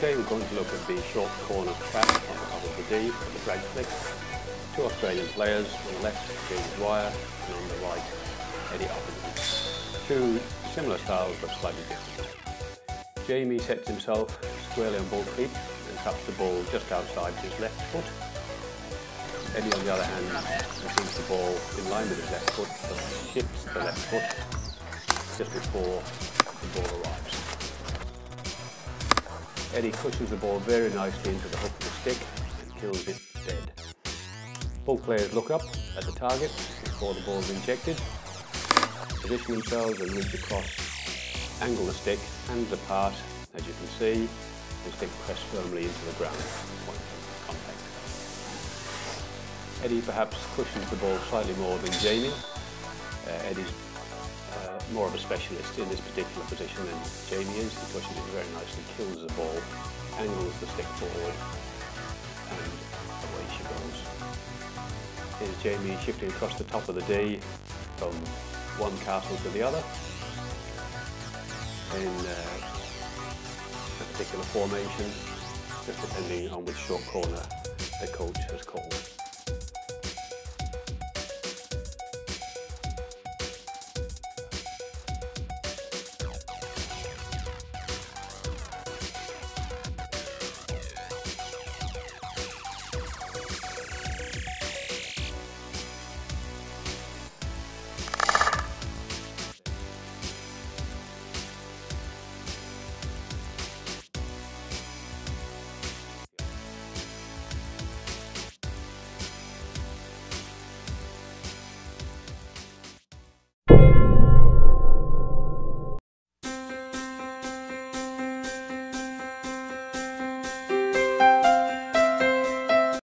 Today we're going to look at the short corner trap on the top of the D for the drag flick. Two Australian players, on the left James Dwyer and on the right Eddie Ockenden. Two similar styles but slightly different. Jamie sets himself squarely on both feet and taps the ball just outside his left foot. Eddie on the other hand receives the ball in line with his left foot but shifts the left foot just before the ball arrives. Eddie cushions the ball very nicely into the hook of the stick and kills it dead. Both players look up at the target before the ball is injected, position themselves and reach across, angle the stick, hands apart, as you can see, the stick pressed firmly into the ground, point contact. Eddie perhaps cushions the ball slightly more than Jamie. Uh, Eddie's more of a specialist in this particular position than Jamie is. He pushes it very nicely, kills the ball, angles the stick forward, and away she goes. Here's Jamie shifting across the top of the D from one castle to the other in uh, a particular formation, just depending on which short corner the coach has called.